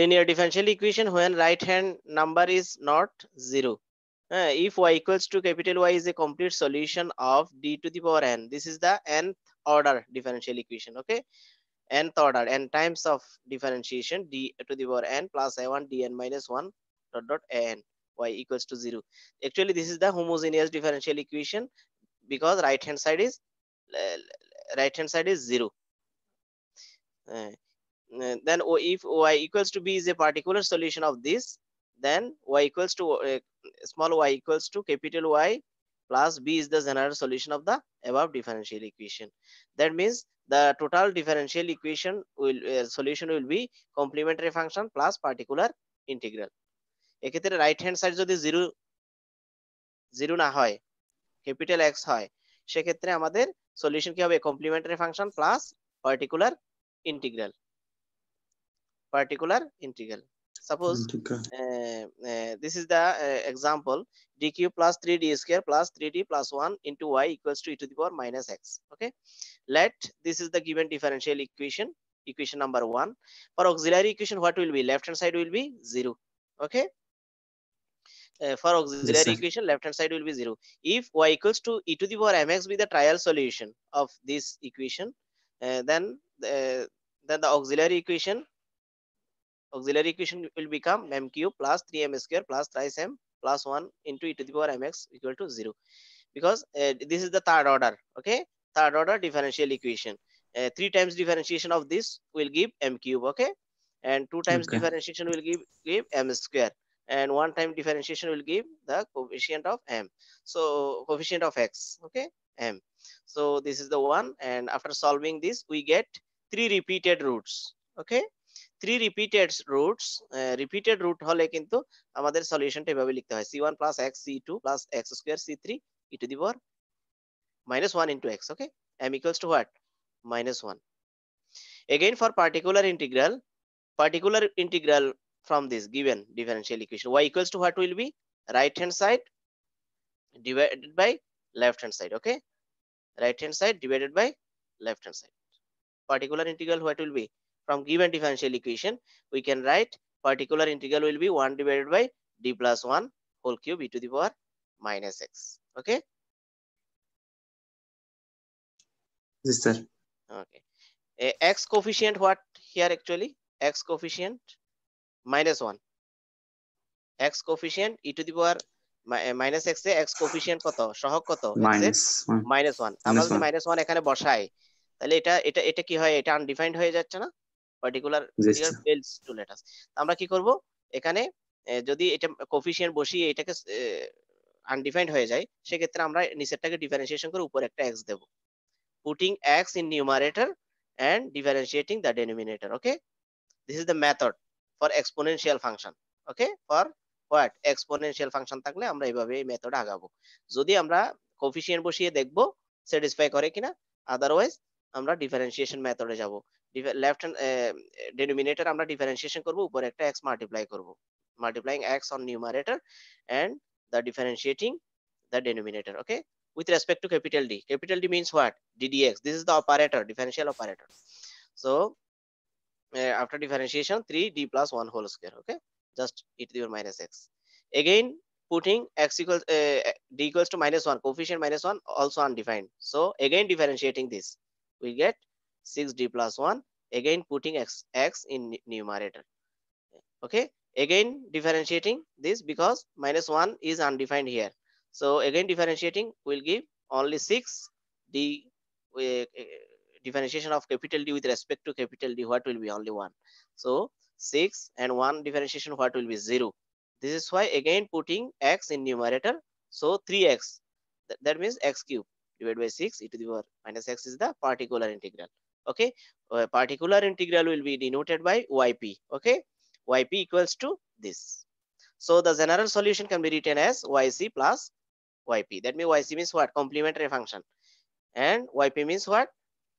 linear differential equation when right hand number is not zero. Uh, if y equals to capital Y is a complete solution of d to the power n, this is the nth order differential equation. Okay, nth order n times of differentiation d to the power n plus a1 dn minus 1 dot dot n y equals to 0 actually this is the homogeneous differential equation because right hand side is uh, right hand side is 0 uh, uh, then if y equals to b is a particular solution of this then y equals to uh, small y equals to capital y plus b is the general solution of the above differential equation that means the total differential equation will uh, solution will be complementary function plus particular integral এক্ষেত্রে right hand side যদি zero zero না হয় capital x হয় সেক্ষেত্রে আমাদের solution কি হবে complementary function plus particular integral particular integral. Suppose uh, uh, this is the uh, example d cube plus 3d square plus 3d plus 1 into y equals to e to the power minus x. Okay. Let this is the given differential equation, equation number one. For auxiliary equation, what will be? Left hand side will be 0. Okay. Uh, for auxiliary yes, equation left hand side will be 0 if y equals to e to the power mx be the trial solution of this equation uh, then uh, then the auxiliary equation auxiliary equation will become m cube plus 3m square plus thrice m plus 1 into e to the power mx equal to 0 because uh, this is the third order okay? Third order differential equation. Uh, three times differentiation of this will give m cube okay? And two times okay. differentiation will give give m square. And one time differentiation will give the coefficient of m. So coefficient of x okay? M. So this is the one. And after solving this we get three repeated roots okay three repeated roots uh, repeated root হলে কিন্তু আমাদের সলিউশনটা এভাবে লিখতে হয় c1 plus x c2 plus x square c3 e to the power minus 1 into x okay m equals to what minus 1 again for particular integral particular integral from this given differential equation y equals to what will be right hand side divided by left hand side okay right hand side divided by left hand side particular integral what will be from given differential equation we can write particular integral will be 1 divided by d plus 1 whole cube e to the power minus x okay yes sir okay a x coefficient what here actually x coefficient minus 1 x coefficient e to the power minus X A x coefficient কত সহগ কত minus one আমরা যদি minus one এখানে বসাই তাহলে এটা এটা এটা কি হয় এটা আনডিফাইন্ড হয়ে যাচ্ছে না পার্টিকুলার ফেলস টু লেটাস আমরা কি করব? এখানে যদি এটা কোফিসিয়েন্ট বসিয়ে এটাকে আনডিফাইন্ড হয়ে যায় সেক্ষেত্রে আমরা নিচেরটাকে ডিফারেন্সিয়েশন করে উপরে একটা x Dev. Putting X in numerator and differentiating the denominator okay this is the method for exponential function okay for what exponential function থাকলে আমরা এইভাবে এই মেথড আগাবো। যদি আমরা কোফিসিয়েন্ট বসিয়ে দেখব স্যাটিসফাই করে কিনা? আদারওয়াইজ আমরা ডিফারেন্সিয়েশন মেথডে যাব লেফট হ্যান্ড ডেনোমিনেটর আমরা ডিফারেন্সিয়েশন করব উপরে একটা এক্স মাল্টিপ্লাই করব multiplying x on numerator and the differentiating the denominator okay with respect to capital D capital D means what ddx this is the operator differential operator so uh, after differentiation 3d plus 1 whole square okay just e to the power minus x again putting x equals uh, d equals to minus 1 coefficient minus 1 also undefined so again differentiating this we get 6d plus 1 again putting x x in numerator okay again differentiating this because minus 1 is undefined here so again differentiating will give only 6 d uh, differentiation of capital D with respect to capital D, what will be only one. So 6 and 1 differentiation, what will be 0. This is why again putting x in numerator. So 3x, Th that means x cube divided by 6 e to the power minus x is the particular integral. Okay, uh, particular integral will be denoted by yp. Okay, yp equals to this. So the general solution can be written as yc plus yp. That means yc means what? Complementary function. And yp means what?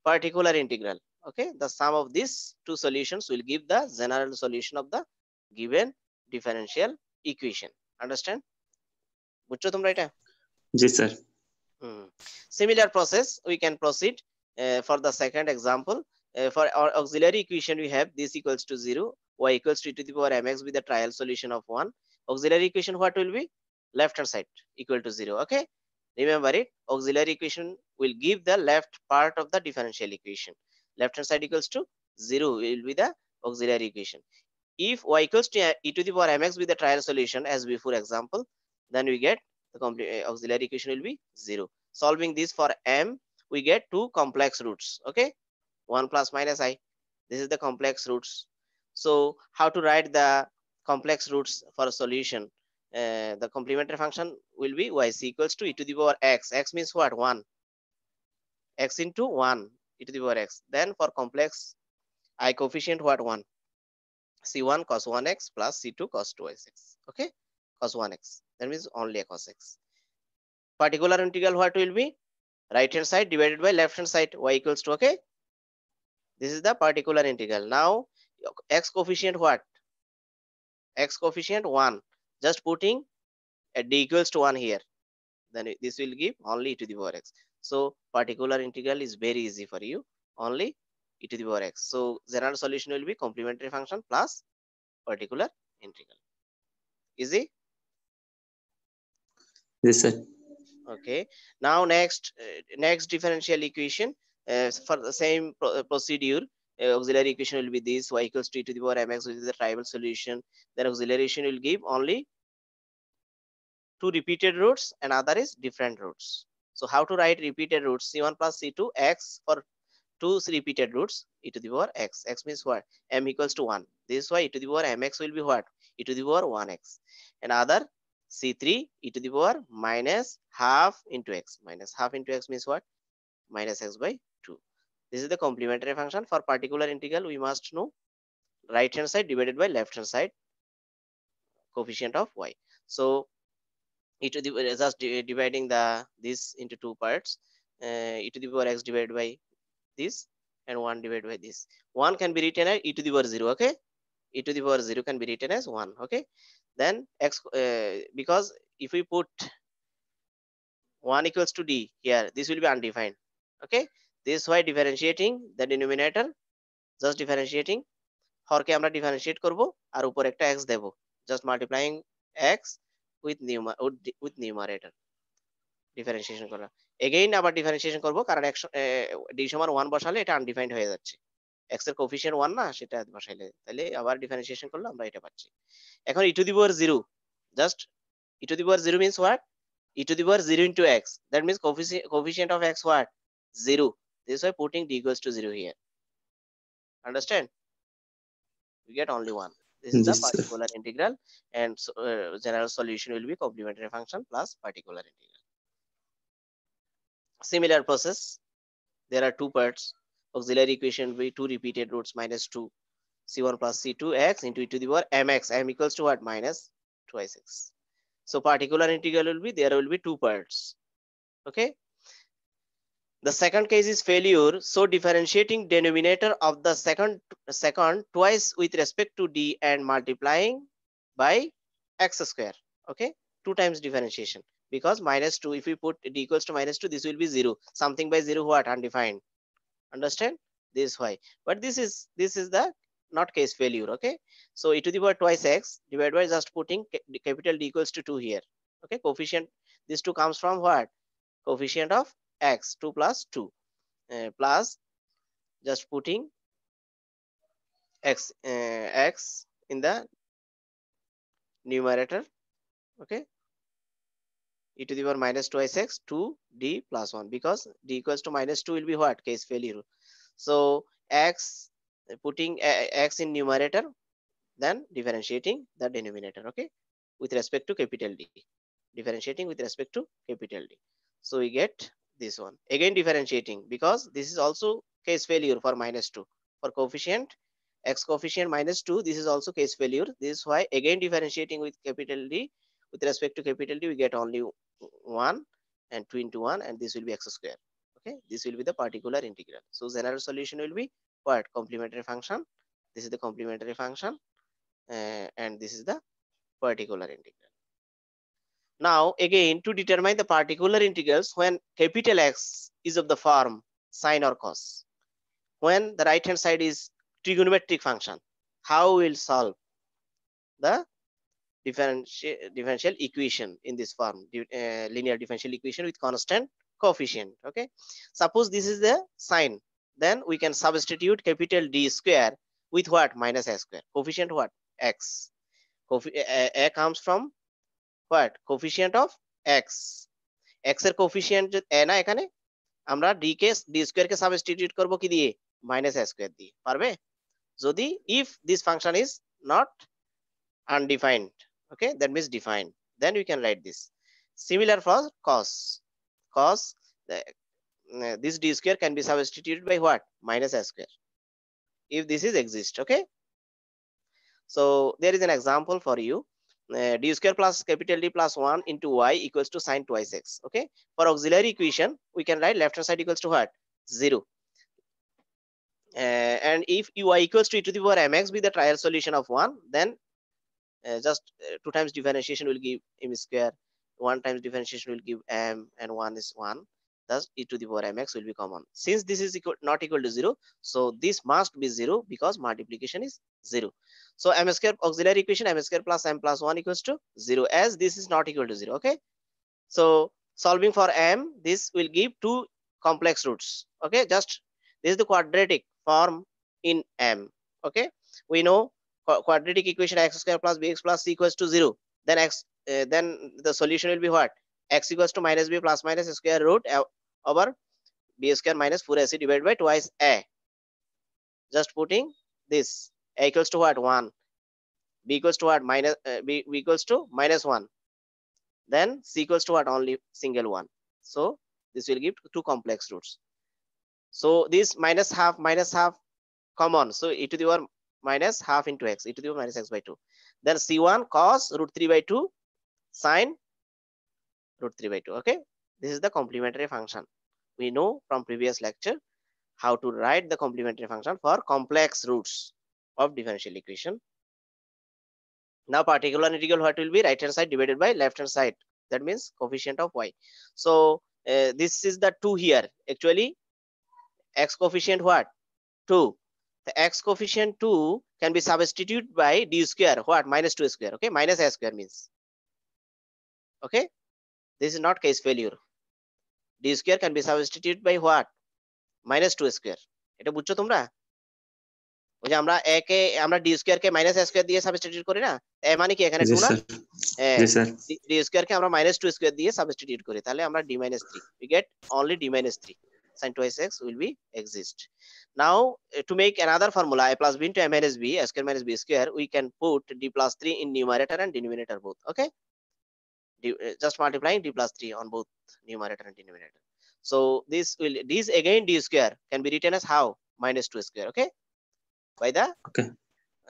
particular integral okay the sum of these two solutions will give the general solution of the given differential equation understand বুঝছো তোমরা এটা জি sir similar process we can proceed uh, for the second example. Uh, for our auxiliary equation we have this equals to 0 y equals to e to the power mx with the trial solution of 1 auxiliary equation what will be? Left hand side equal to 0 okay? Remember it auxiliary equation will give the left part of the differential equation. Left hand side equals to 0 will be the auxiliary equation. If y equals to e to the power mx with the trial solution as before example then we get the complete uh, auxiliary equation will be 0 solving this for m we get two complex roots okay? 1 plus minus i. This is the complex roots. So how to write the complex roots for a solution? Uh, the complementary function will be y equals to e to the power x. X means what? 1 x into 1 e to the power x. Then for complex i coefficient what? 1 c1 cos 1x plus c2 cos 2x okay? Cos 1x that means only a cos x. Particular integral what will be? Right hand side divided by left hand side y equals to okay? This is the particular integral. Now x coefficient what? X coefficient 1 just putting a d equals to 1 here. Then this will give only e to the power x. So particular integral is very easy for you. Only e to the power x. So general solution will be complementary function plus particular integral. Easy yes sir. Okay. Now next uh, next differential equation uh, for the same pro uh, procedure uh, auxiliary equation will be this y equals to e to the power mx which is the trivial solution. Then auxiliary equation will give only two repeated roots and other is different roots. So how to write repeated roots? C1 plus c2 x for two repeated roots e to the power x. X means what? m equals to 1 this is why e to the power mx will be what? e to the power 1x and other C3 e to the power minus half into x. Minus half into x means what? Minus x by 2. This is the complementary function. For particular integral, we must know right hand side divided by left hand side coefficient of y. So e to the just dividing the this into two parts. Uh, e to the power x divided by this and 1 divided by this. 1 can be written as e to the power 0. Okay. E to the power 0 can be written as 1. Okay then x uh, because if we put 1 equals to d here this will be undefined okay this is why differentiating the denominator just differentiating হরকে আমরা differentiate করব আর উপর একটা x দেব just multiplying x with numer with numerator differentiation করা again আবার differentiation করব কারণ x d সমান 1 বসালে এটা আনডিফাইন্ড হয়ে যাচ্ছে x এর কোফিশিয়েন্ট 1 না সেটা বসাইলে তাহলে আবার ডিফারেন্সিয়েশন করলে আমরা এটা পাচ্ছি এখন e to the power 0 just e to the power 0 means what e to the power 0 into x means coefficient coefficient of x what 0 this is why putting d equals to 0 here understand we get only one this is yes, the particular sir. integral and so, uh, general solution will be complementary function plus particular integral similar process there are two parts auxiliary equation will be two repeated roots minus 2 c1 plus c2x into e to the power mx m equals to what? Minus twice x. So particular integral will be there will be two parts. Okay? The second case is failure. So differentiating denominator of the second second twice with respect to d and multiplying by x square. Okay? Two times differentiation. Because minus 2 if we put d equals to minus 2 this will be 0 something by 0 what? Undefined understand? This why. But this is this is the not case failure okay? So e to the power twice x divided by just putting capital d equals to 2 here okay? Coefficient this 2 comes from what? Coefficient of x 2 plus 2 uh, plus just putting x uh, x in the numerator okay e to the power minus 2 x 2 d plus 1 because d equals to minus 2 will be what? Case failure. So x putting x in numerator then differentiating the denominator okay? With respect to capital d. Differentiating with respect to capital d. So we get this one. Again differentiating because this is also case failure for minus 2 for coefficient x coefficient minus 2 this is also case failure. This is why again differentiating with capital d. With respect to capital d we get only 1 and 2 into 1 and this will be x square. Okay? This will be the particular integral. So general solution will be what? Complementary function. This is the complementary function uh, and this is the particular integral. Now again to determine the particular integrals when capital x is of the form sine or cos when the right hand side is trigonometric function how we'll solve the differential differential equation in this form uh, linear differential equation with constant coefficient okay suppose this is the sign then we can substitute capital d square with what minus a square coefficient what x a, a comes from what coefficient of x x এর coefficient এ না এখানে আমরা d কে d square কে substitute করব কি দিয়ে মাইনাস a স্কয়ার দিয়ে পারবে যদি if this function is not undefined okay that means defined then we can write this similar for cos cos the, uh, this d square can be substituted by what minus s square if this is exist okay so there is an example for you uh, d square plus capital D plus 1 into y equals to sine twice x. Okay. For auxiliary equation, we can write left hand side equals to what? 0. Uh, and if y equals to e to the power mx be the trial solution of 1, then uh, just uh, 2 times differentiation will give m square, 1 times differentiation will give m, and 1 is 1. Thus, e to the power mx will be common. Since this is equal, not equal to 0, so this must be 0 because multiplication is 0. So m square auxiliary equation m square plus m plus 1 equals to 0 as this is not equal to 0. Okay. So solving for m, this will give two complex roots. Okay. Just this is the quadratic form in m. Okay. We know quadratic equation x square plus bx plus c equals to 0. Then x, uh, then the solution will be what? x equals to minus b plus minus square root over b square minus 4ac divided by twice a. Just putting this a equals to what? 1 b equals to what? minus uh, b, b equals to minus 1 then c equals to what? only single one. So this will give two complex roots. So this minus half minus half common so e to the power minus half into x e to the power minus x by 2 then c1 cos root 3 by 2 sine root 3 by 2 okay this is the complementary function we know from previous lecture how to write the complementary function for complex roots of differential equation. Now particular integral what will be right hand side divided by left hand side. That means coefficient of y. So uh, this is the 2 here. Actually x coefficient what? 2. The x coefficient 2 can be substituted by d square what? Minus 2 square. Okay. Minus a square means. Okay. This is not case failure. d square can be substituted by what? Minus 2 square. এটা বুঝছ তোমরা ওই যে আমরা A কে আমরা D square কে minus square দিয়ে সাবস্টিটিউট করি না এ মানে কি এখানে 2 না জি স্যার ডি স্কয়ার কে আমরা মাইনাস 2 স্কয়ার দিয়ে সাবস্টিটিউট করি তাহলে আমরা D minus 3 we get only d minus 3 sin 2s x will be exist now to make another formula a plus b into a minus b a square minus b square we can put d plus 3 in numerator and denominator both okay d, just multiplying d plus 3 on both numerator and denominator so this will this again d square can be written as how minus 2 square okay by the Okay.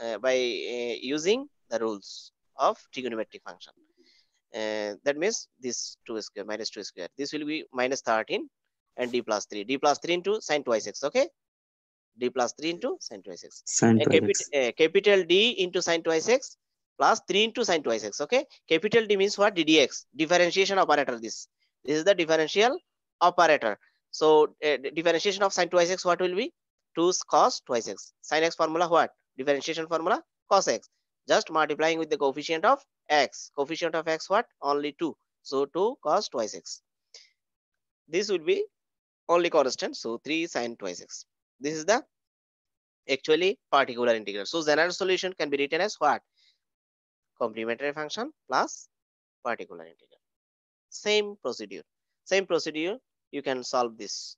uh, by uh, using the rules of trigonometric function. Uh, that means this 2 square minus 2 square. This will be minus 13 and d plus 3. d plus 3 into sine twice x. Okay. d plus 3 into sine twice x. Sin Uh, twice capit- x. uh, capital D into sine twice x plus 3 into sine twice x. Okay. Capital D means what? ddx. Differentiation operator. This. This is the differential operator. So uh, differentiation of sine twice x. What will be? 2 cos twice x. Sine x formula what? Differentiation formula cos x. Just multiplying with the coefficient of x. Coefficient of x what? Only 2. So 2 cos twice x. This would be only constant. So 3 sine twice x. This is the actually particular integral. So general solution can be written as what? Complementary function plus particular integral. Same procedure. Same procedure. You can solve this.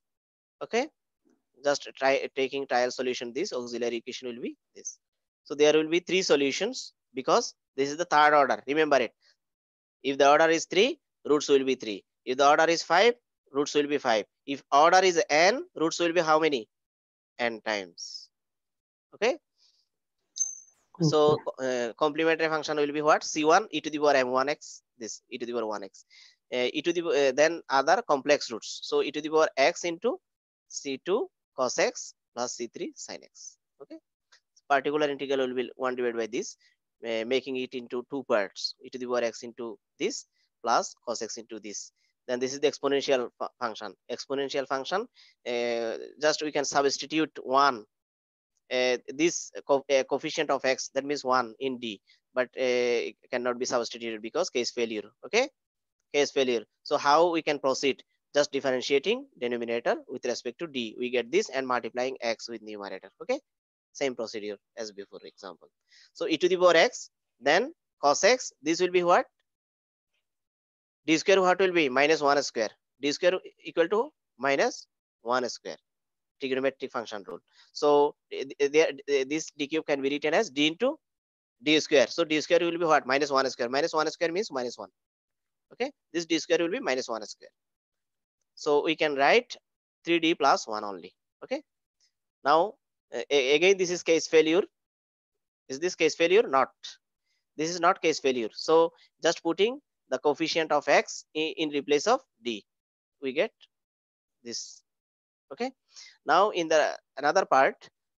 Okay. Just try taking trial solution. This auxiliary equation will be this. So there will be three solutions because this is the third order. Remember it. If the order is three, roots will be three. If the order is five, roots will be five. If order is n, roots will be how many? n times. Okay. So uh, complementary function will be what? C1 e to the power m1x, this e to the power 1x. Uh, e to the uh, then other complex roots. So e to the power x into c2 cos x plus c3 sin x. Okay. Particular integral will be 1 divided by this, uh, making it into two parts. e to the power x into this plus cos x into this. Then this is the exponential fu- function. Exponential function, uh, just we can substitute 1 uh, this co uh, coefficient of x that means 1 in d but uh, cannot be substituted because case failure okay? Case failure. So how we can proceed? Just differentiating denominator with respect to d. We get this and multiplying x with numerator okay? Same procedure as before example. So e to the power x then cos x this will be what d square what will be? Minus 1 square. D square equal to minus 1 square. Trigonometric function rule. So this d cube can be written as d into d square. So d square will be what? Minus 1 square. Minus 1 square means minus 1 okay? This d square will be minus 1 square. So we can write 3d plus 1 only. Okay? Now again this is case failure. Is this case failure? Not. This is not case failure. So just putting the coefficient of x in, replace of d. We get this. Okay? Now in the another part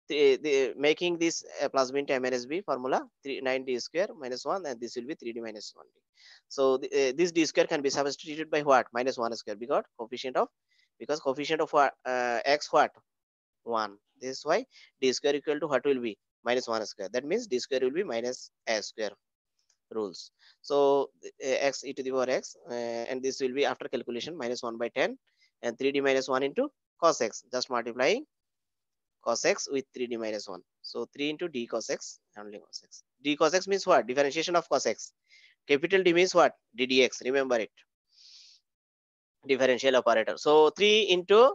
the, the making this uh, plus bin to mnsb formula 3 9d square minus 1 and this will be 3d minus 1d so the, uh, this d square can be substituted by what? Minus 1 square. Because coefficient of because coefficient of what uh, x what? 1 this is why d square equal to what will be? Minus 1 square. That means d square will be minus a square rules. So uh, x e to the power x uh, and this will be after calculation minus 1 by 10 and 3d minus 1 into cos x just multiplying cos x with 3d minus 1 so 3 into d cos x only cos x. D cos x means what? Differentiation of cos x. Capital d means what? Ddx remember it. Differential operator. So 3 into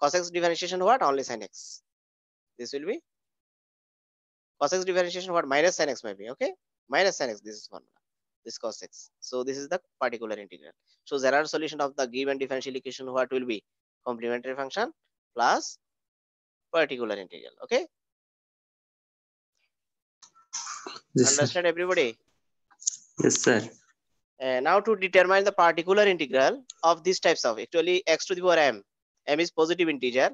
cos x differentiation what? Only sin x. This will be cos x differentiation what? Minus sin x maybe okay minus sin x this is formula this cos x. So this is the particular integral. So there are solution of the given differential equation what will be? Complementary function plus particular integral okay? Yes, sir. understand everybody? Yes, sir. Uh, now to determine the particular integral of these types of actually x to the power m. M is positive integer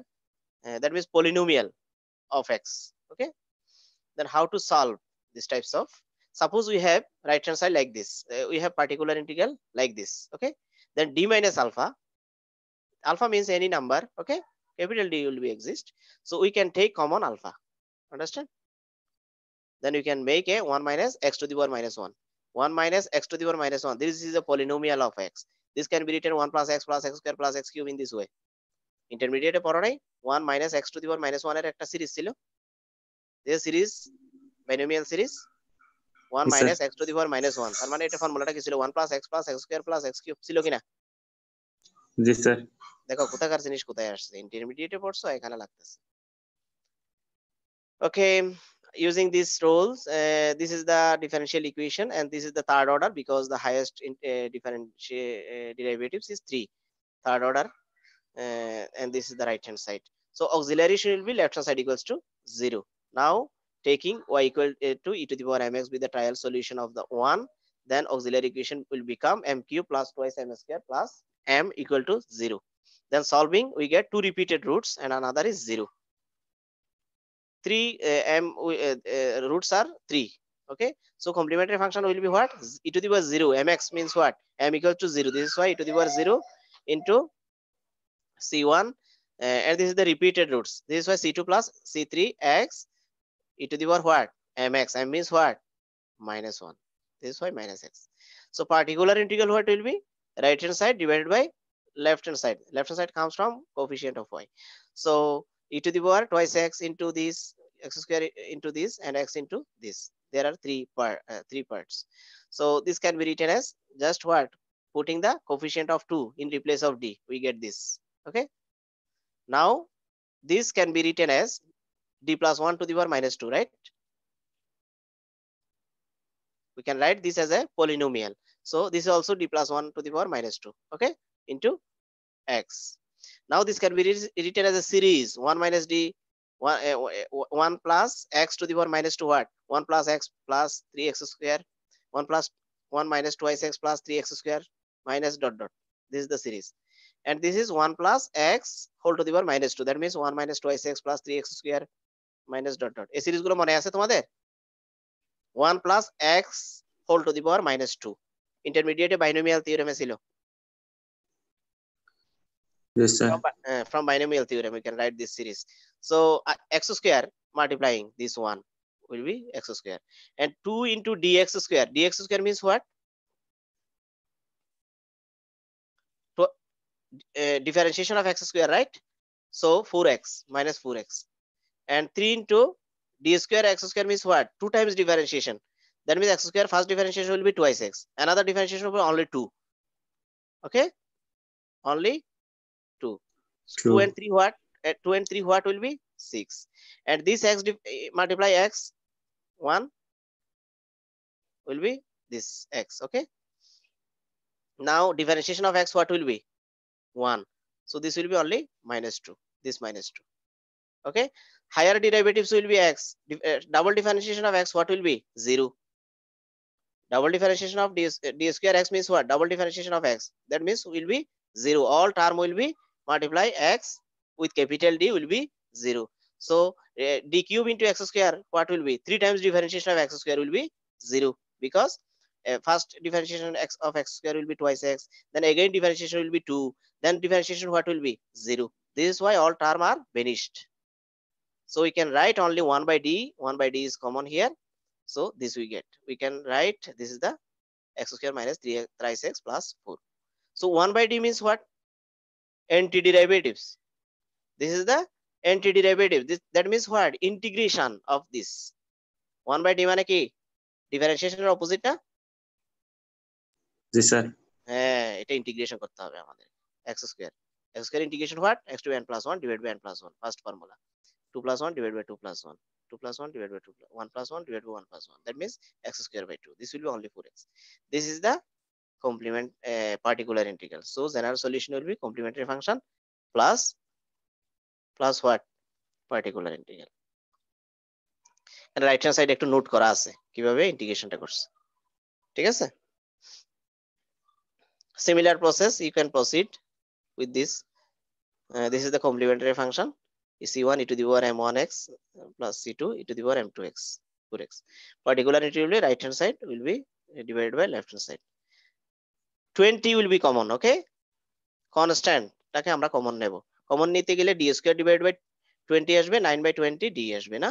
uh, that means polynomial of x okay? Then how to solve these types of suppose we have right hand side like this uh, we have particular integral like this okay then d minus alpha alpha means any number okay capital d will be exist so we can take common alpha understand then you can make a 1 minus x to the power minus 1 1 minus x to the power minus 1 this is a polynomial of x this can be written 1 plus x plus x square plus x cube in this way ইন্টারমিডিয়েটে পড়ো নাই 1 minus x to the power minus 1 এর একটা series ছিল এই series binomial series 1 Yes, minus x to the power minus 1 তার মানে এটা ফর্মুলাটা কি ছিল 1 plus x plus x square plus x cube ছিল কিনা জি স্যার দেখো কোথাকার জিনিস কোথায় আসছে ইন্টারমিডিয়েটে পড়ছো এখানে লাগতেছে okay using these rules uh, this is the differential equation and this is the third order because the highest in, uh, differential uh, derivatives is 3 third order uh, and this is the right hand side so auxiliary should be left hand side equals to 0 now taking y equal uh, to e to the power mx with the trial solution of the 1 then auxiliary equation will become m cube plus twice m square plus m equal to 0 then solving we get two repeated roots and another is 0 three uh, m uh, uh, roots are three okay? So complementary function will be what? E to the power 0 mx means what? m equals to 0 this is why e to the power 0 into c1 uh, and this is the repeated roots. This is why c2 plus c3 x e to the power what? Mx m means what? Minus 1 this is why minus x. So particular integral what will be? Right hand side divided by left hand side. Left hand side comes from coefficient of y. So e to the power twice x into this x square into this and x into this. There are three part uh, three parts. So this can be written as just what? Putting the coefficient of 2 in replace of d. We get this. Okay? Now this can be written as d plus 1 to the power minus 2 right? We can write this as a polynomial. So this is also d plus 1 to the power minus 2 okay? Into x. Now this can be written as a series. 1 minus d 1, uh, 1 plus x to the power minus 2 what? 1 plus x plus 3x square. 1 plus 1 minus twice x plus 3x square minus dot dot. This is the series. And this is 1 plus x whole to the power minus 2 that means 1 minus twice x plus 3x square minus dot dot এই series গুলো মনে আছে তোমাদের 1 plus x whole to the power minus 2 ইন্টারমিডিয়েটে binomial থিওরেমে ছিল Yes, sir. from, bi- uh, from binomial theorem we can write this series so uh, x square multiplying this one will be x square and 2 into dx square dx square means what to, uh, differentiation of x square right so 4x minus 4x And 3 into d square x square means what? 2 times differentiation. That means x square first differentiation will be twice x. Another differentiation will be only 2 okay? Only 2 2 Two. and 3 what? Uh, 2 and 3 what will be 6 and this x eh, multiply x 1 will be this x okay? Now differentiation of x what will be? 1 so this will be only minus 2 this minus 2 okay higher derivatives will be x. Uh, double differentiation of x what will be? 0 double differentiation of d, uh, d square x means what? Double differentiation of x. That means will be 0 all term will be multiply x with capital D will be 0 so uh, d cube into x square what will be? 3 times differentiation of x square will be 0 because uh, first differentiation x of x square will be twice x then again differentiation will be 2 then differentiation what will be? 0 this is why all term are vanished so we can write only 1 by d 1 by d is common here so this we get we can write this is the x square minus 3 thrice x plus 4 so 1 by d means what antiderivatives this is the antiderivative this that means what integration of this 1 by d মানে কি ডিফারেন্সিয়েশনের opposite না Yes, sir. হ্যাঁ এটা integration করতে হবে আমাদের x square x square integration what x to n plus 1 divided by n plus 1 first formula 2 plus 1 divided by 2 plus 1 2 plus 1 divided by 2 plus 1 plus 1 divided by 1 plus 1 that means x square by 2 this will be only 4x this is the complement uh, particular integral so general solution will be complementary function plus plus what particular integral right hand side একটু note করা আছে কিভাবে ইন্টিগ্রেশনটা করছে ঠিক আছে similar process you can proceed with this Uh, this is the complementary function c1 e to the power m1x plus c2 e to the power m2x 4x particular integral will be right hand side will be divided by left hand side 20 will be common okay constant টাকে আমরা common নেব common নিতে গেলে D square divide by 20 আসবে 9 by 20 D আসবে না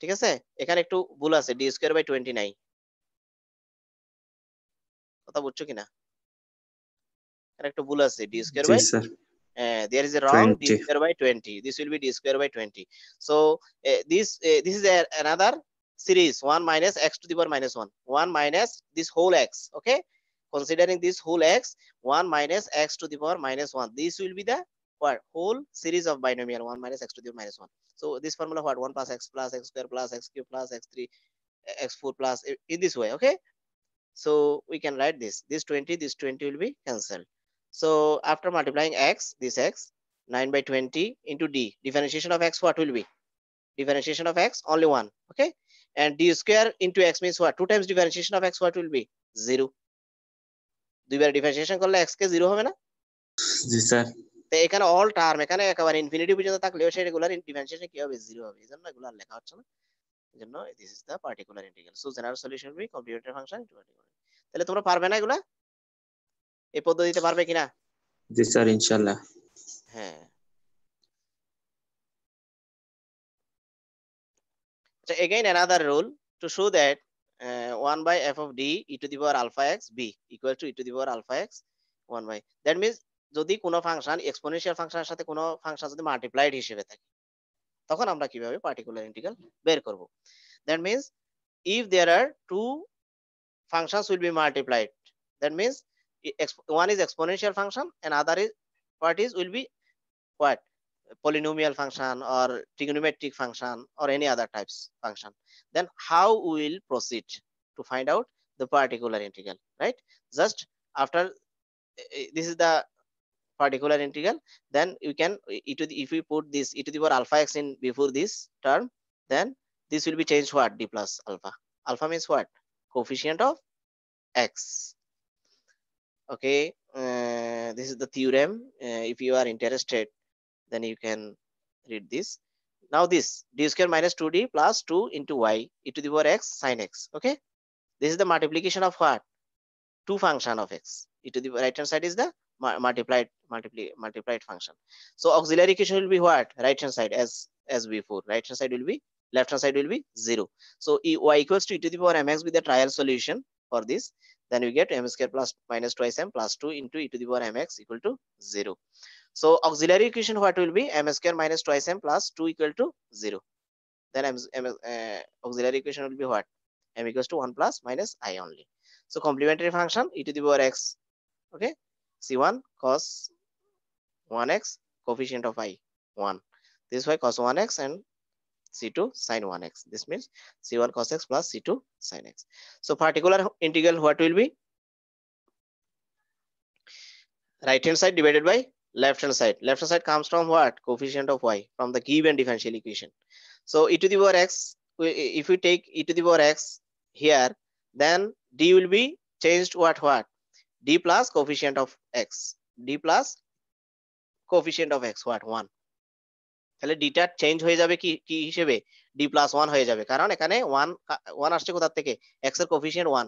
ঠিক আছে এখানে একটু ভুল আছে ডি স্কয়ার বাই 20 নাই কথা বুঝছ কিনা একটু ভুল আছে D square by Yes, sir. Uh, there is a wrong d square by 20 this will be d square by 20 so uh, this uh, this is a, another series. 1 minus x to the power minus 1 1 minus this whole x okay? Considering this whole x 1 minus x to the power minus 1 this will be the what? Whole series of binomial. 1 minus x to the power minus 1 so this formula what? 1 plus x plus x square plus x cube plus x3 uh, x4 plus uh, in this way okay? So we can write this. This 20 this 20 will be cancelled so after multiplying x, this x, 9 by 20 into d, differentiation of x, what will be? Differentiation of x, only one, okay? And d square into x means what? Two times differentiation of x, what will be? Zero. দুইবার differentiation করলে x কে zero হবে না Yes, sir. তো এখানে all term এখানে একেবারে infinity পর্যন্ত থাকলেও সেই রেগুলার ডিফারেন্সিয়েশন কি হবে জিরো হবে এজন্য এগুলো আর লেখা হচ্ছে না এজন্য this is the particular integral so general solution will be complementary function to particular তাহলে তোমরা পারবে না এগুলা এই পদ্ধতিতে পারবে কিনা Yes, sir. Inshallah. হ্যাঁ So again, another rule to show that uh, 1 by f of d e to the power alpha x b equal to e to the power alpha x 1 by that means যদি কোনো function exponential ফাংশনের সাথে কোনো function যদি multiplied হিসেবে থাকে তখন আমরা কীভাবে পার্টিকুলার ইন্টিগ্রাল বের করব that means are two functions will be multiplied that means i- exp- one is exponential function and other is what is will be what? Polynomial function or trigonometric function or any other types function. Then how we will proceed to find out the particular integral right? Just after eh, eh, this is the particular integral then you can e to the if we put this e to the power alpha x in before this term then this will be changed what d plus alpha. Alpha means what? Coefficient of x okay uh, this is the theorem. Uh, if you are interested then you can read this. Now this d square minus 2d plus 2 into y e to the power x sine x okay? This is the multiplication of what? Two function of x. E to the right hand side is the multiplied multiply multiplied function. So auxiliary equation will be what? Right hand side as as before. Right hand side will be left hand side will be zero. So e, y equals to e to the power mx with the trial solution for this then we get m square plus minus twice m plus 2 into e to the power mx equal to 0 so auxiliary equation what will be? m square minus twice m plus 2 equal to 0 then m, m uh, auxiliary equation will be what? m equals to 1 plus minus i only. So complementary function e to the power x. Okay? C1 cos 1x coefficient of i 1 this why cos 1x and c2 sin 1x this means c1 cos x plus c2 sin x. So particular integral what will be? Right hand side divided by left hand side. Left hand side comes from what? Coefficient of y from the given differential equation. So e to the power x if we take e to the power x here then d will be changed what what? D plus coefficient of x. D plus coefficient of x what? 1 তাহলে ডিটা change হয়ে যাবে কি কি হিসেবে? D plus one হয়ে যাবে। কারণ এখানে ওয়ান ওয়ান আসছে কোথার থেকে? এক্সের কোফিসিয়েন্ট ওয়ান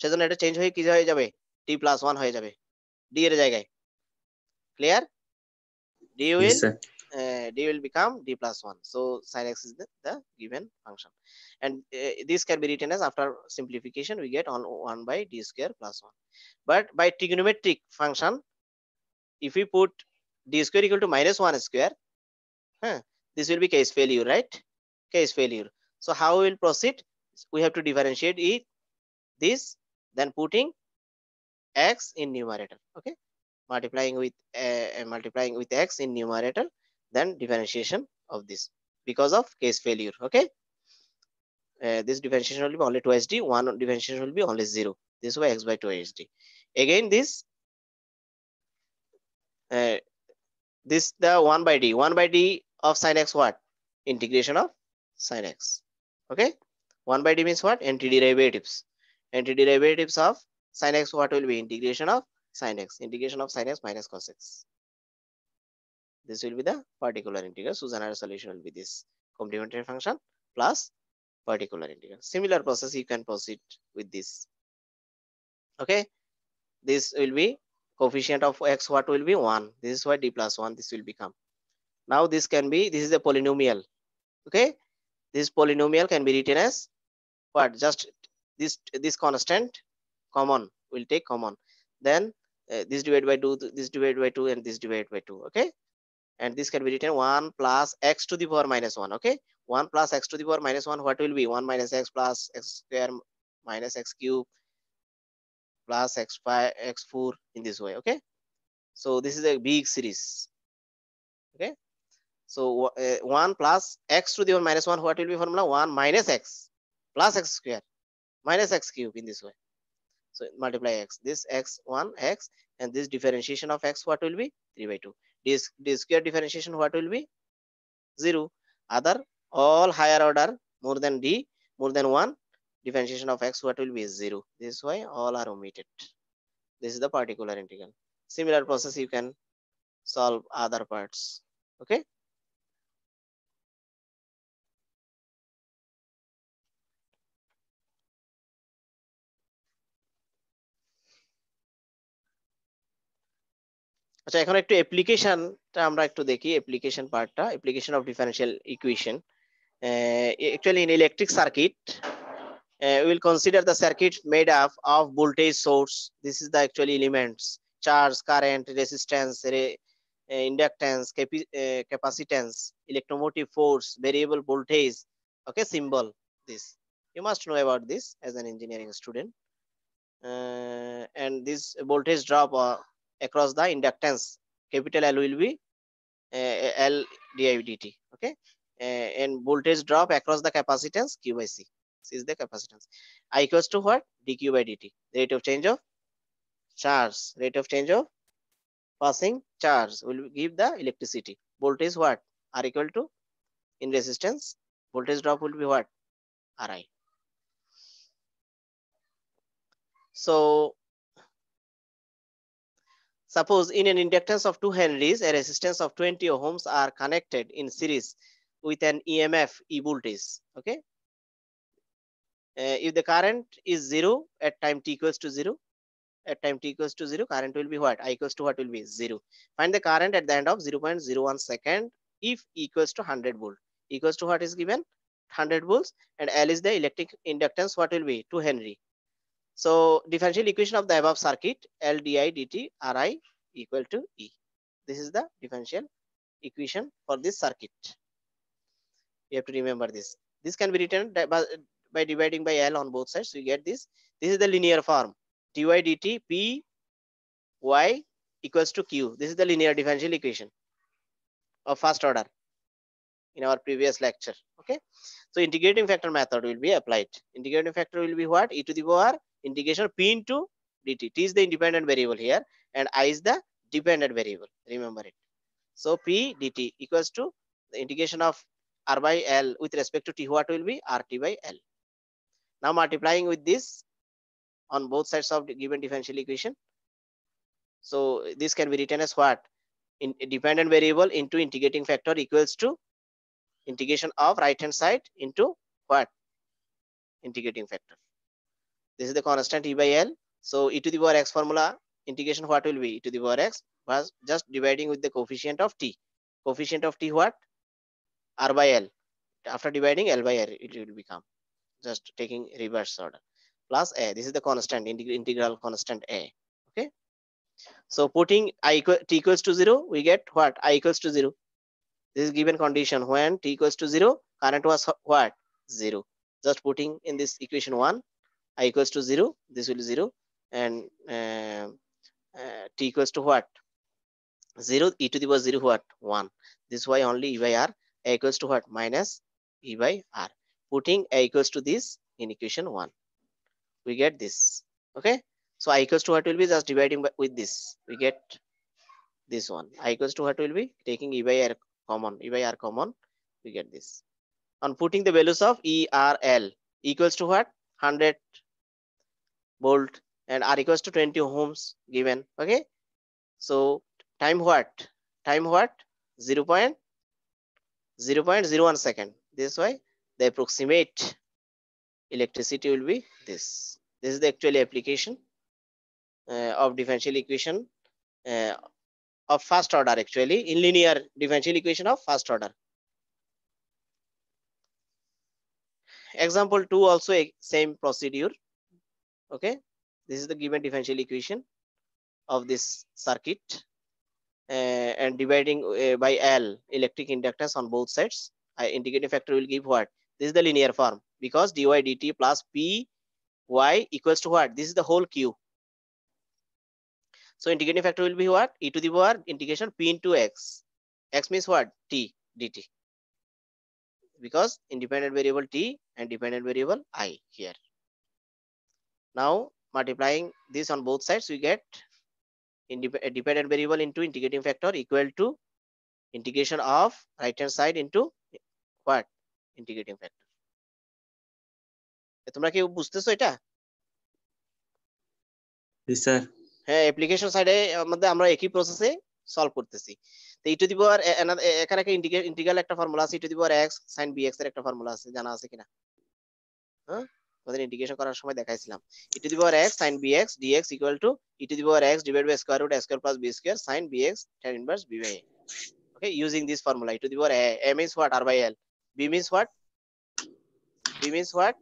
সেজন্য এটা চেঞ্জ হয়ে কি হয়ে যাবে? ডি প্লাস ওয়ান হয়ে যাবে। ডি এর জায়গায়। Clear D will D will become D plus one so sine X is the given function and this can be written as after simplification we get on one by D square plus one but by trigonometric function if you put D square equal to minus one square huh, this will be case failure right? Case failure. So how we will proceed? We have to differentiate it this then putting x in numerator okay? Multiplying with uh, uh, multiplying with x in numerator then differentiation of this because of case failure okay? Uh, this differentiation will be only 2 sd one differentiation will be only 0 this way x by 2 sd again this uh, this the 1 by d 1 by d of sin x what integration of sin x okay 1 by d means what antiderivatives antiderivatives of sin x what will be integration of sin x integration of sin x minus cos x this will be the particular integral. So general solution will be this complementary function plus particular integral. Similar process you can proceed with this. Okay, this will be coefficient of x. What will be one? This is why d plus one. This will become. Now this can be. This is a polynomial. Okay, this polynomial can be written as what? Just this this constant common. Will take common. Then uh, this divided by two. This divided by two, and this divided by two. Okay and this can be written 1 plus x to the power minus 1 okay 1 plus x to the power minus 1 what will be 1 minus x plus x square minus x cube plus x 5 x 4 in this way okay so this is a big series okay so uh, 1 plus x to the power minus 1 what will be formula? 1 minus x plus x square minus x cube in this way. So multiply x. This x 1 x and this differentiation of x what will be? 3 by 2 This, d square differentiation what will be? 0 other all higher order more than d more than 1 differentiation of x what will be? 0 this is why all are omitted. This is the particular integral. Similar process you can solve other parts. Okay আচ্ছা এখন একটু অ্যাপ্লিকেশনটা আমরা একটু দেখি application পার্টটা application of differential equation actually in electric circuit uh, we will consider the circuit made up of voltage source this is the actual elements charge current resistance re, uh, inductance capi, uh, capacitance electromotive force variable voltage okay symbol this you must know about this as an engineering student uh, and this voltage drop uh, across the inductance. Capital L will be uh, L di dt okay? Uh, and voltage drop across the capacitance Q by C. This is the capacitance. I equals to what? dq by dt. Rate of change of charge. Rate of change of passing charge will give the electricity. Voltage what? Are equal to in resistance voltage drop will be what? Ri. So Suppose in an inductance of 2 Henrys, a resistance of 20 ohms are connected in series with an EMF E voltage. Okay. Uh, if the current is zero at time t equals to zero, at time t equals to 0 current will be what? I equals to what will be? 0 find the current at the end of 0.01 second if equals to 100 volt. Equals to what is given? 100 volts. And l is the electric inductance what will be? 2 henry so differential equation of the above circuit l di dt ri equal to e this is the differential equation for this circuit you have to remember this this can be written by, dividing by l on both sides You get this this is the linear form dy dt p y equals to q. This is the linear differential equation of first order in our previous lecture. Okay. So integrating factor method will be applied. Integrating factor will be what? e to the power integration p into dt. T is the independent variable here and i is the dependent variable. Remember it. So p dt equals to the integration of r by l with respect to t what will be rt by l. Now multiplying with this on both sides of the given differential equation. So this can be written as what? In dependent variable into integrating factor equals to integration of right hand side into what? Integrating factor. This is the constant e by l. So e to the power x formula integration what will be? e to the power x was just dividing with the coefficient of t. Coefficient of t what? r by l. After dividing l by r it will become just taking reverse order plus a. This is the constant, integral constant a. Okay. So putting i equal t equals to zero, we get what? i equals to zero. This is given condition when t equals to zero, current was what? Zero. Just putting in this equation one, i equals to zero. This will be zero, and uh, uh, t equals to what? Zero. E to the power zero what? One. This why only e by r. a equals to what? Minus e by r. Putting a equals to this in equation one we get this okay so i equals to what will be just dividing by, with this we get this one i equals to what will be taking e by r common e by r common we get this on putting the values of e r l equals to what 100 volt and r equals to 20 ohms given okay so time what time what 0 0.0 0.01 second this way the approximate electricity will be this. This is the actual application uh, of differential equation uh, of first order actually in linear differential equation of first order. Example 2 also a same procedure. Okay. This is the given differential equation of this circuit uh, and dividing uh, by L electric inductance on both sides. I integrating factor will give what? This is the linear form because dy dt plus p y equals to what? This is the whole q. So integrating factor will be what? e to the power integration p into x. x means what? t dt. Because independent variable t and dependent variable i here. Now multiplying this on both sides, we get dependent variable into integrating factor equal to integration of right hand side into what? Integrating factor তোমরা কি বুঝতেছো এটা? হ্যাঁ application সাইডে মধ্যে আমরা একই প্রসেসে সলভ করতেছি। তো ই টু দি পাওয়ার এখানে একটা ইন্টিগ্রাল একটা ফর্মুলা আছে E to the power X sine B এক্সের একটা ফর্মুলা আছে জানা আছে কিনা? হ্যাঁ? তোমাদের ইন্টিগ্রেশন করার সময় দেখাইছিলাম e to the power x sin bx dx D X equal to the power x divide by square root a square plus b square sin bx tan inverse b by a okay using this formula e to the power A means what r by l b means what b means what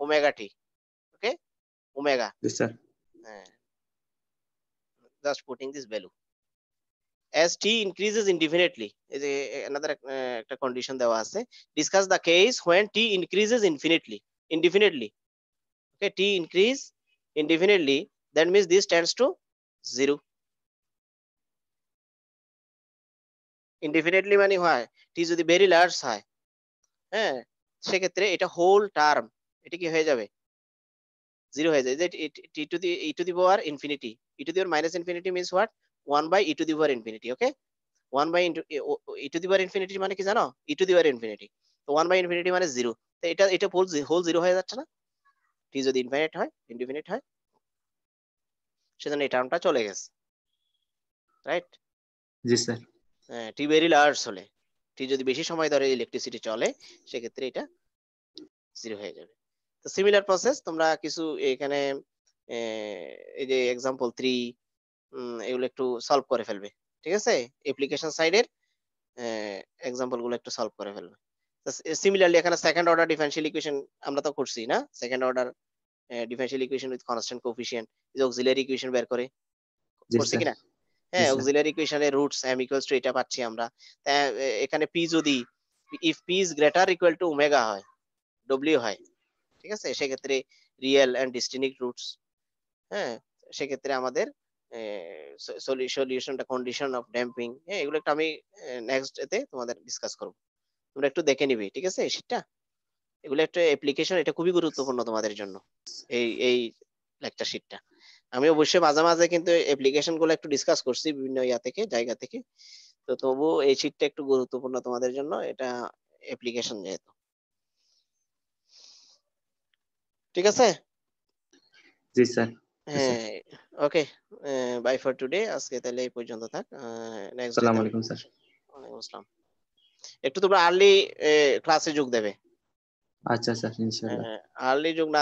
omega t okay omega yes sir just putting this value as t increases indefinitely is another uh, condition দেওয়া আছে discuss the case when t increases infinitely indefinitely. Okay, T increase indefinitely, that means this tends to zero. Indefinitely মানে হয় টি যদি very large হয় হ্যাঁ সেক্ষেত্রে এটা whole term এটা কি হয়ে যাবে? জিরো হয়ে যায় T to the E to the power infinity E to the power minus infinity means what one by E to the power infinity okay one by E to the power infinity মানে কি জানো? E to the power infinity তো one by infinity মানে zero এটা এটা whole whole zero হয়ে যাচ্ছে না? টি যদি ইনফিনিট হয় ইনডিফিনিট হয় সেজন্য এই টার্মটা চলে গেছে রাইট জি স্যার। হ্যাঁ টি ভেরি লার্জ হলে টি যদি বেশি সময় ধরে ইলেকট্রিসিটি চলে সেক্ষেত্রে এটা জিরো হয়ে যাবে। তো সিমিলার প্রসেস তোমরা কিছু এখানে এই যে এক্সাম্পল থ্রি এগুলো একটু সলভ করে ফেলবে ঠিক আছে? অ্যাপ্লিকেশন সাইডের এক্সাম্পলগুলো একটু সলভ করে ফেলবে। সিমিলারলি এখানে সেকেন্ড অর্ডার ডিফারেন্সিয়াল ইকুয়েশন আমরা তো করছি না? Second order differential equation with constant coefficient এই অক্সিলারি ইকুয়েশন বের করে। করছি কিনা? হ্যাঁ অক্সিলারি ইকুয়েশনের রুটস m ইকুয়ালস টু এটা পাচ্ছি আমরা। এখানে p যদি if p is greater equal to omega হয় w হয় ঠিক আছে? সেক্ষেত্রে রিয়েল এন্ড ডিস্টিংক্ট রুটস হ্যাঁ? সেক্ষেত্রে আমাদের সলিউশনটা কন্ডিশন অফ ড্যাম্পিং হ্যাঁ? এগুলো একটা আমি নেক্সট এতে তোমাদের ডিসকাস করব। তোমরা একটু দেখে নিবে ঠিক আছে? সেটা এগুলো একটা অ্যাপ্লিকেশন এটা খুবই গুরুত্বপূর্ণ তোমাদের জন্য এই এই লেকচার শিটটা আমি অবশ্যই মাঝে মাঝে কিন্তু অ্যাপ্লিকেশনগুলো একটু ডিসকাস করছি বিভিন্ন ইয়া থেকে জায়গা থেকে। তো তবু এই শিটটা একটু গুরুত্বপূর্ণ তোমাদের জন্য এটা অ্যাপ্লিকেশন যেহেতু। ঠিক আছে? জি স্যার। হ্যাঁ ওকে বাই ফর টুডে আজকে তাহলে এই পর্যন্ত থাক নেক্সট আসসালামু আলাইকুম স্যার। ওয়ালাইকুম আসসালাম। একটু তোমরা আর্লি ক্লাসে যোগ দেবে। আচ্ছা আচ্ছা ইনশাআল্লাহ আর্লি যোগ না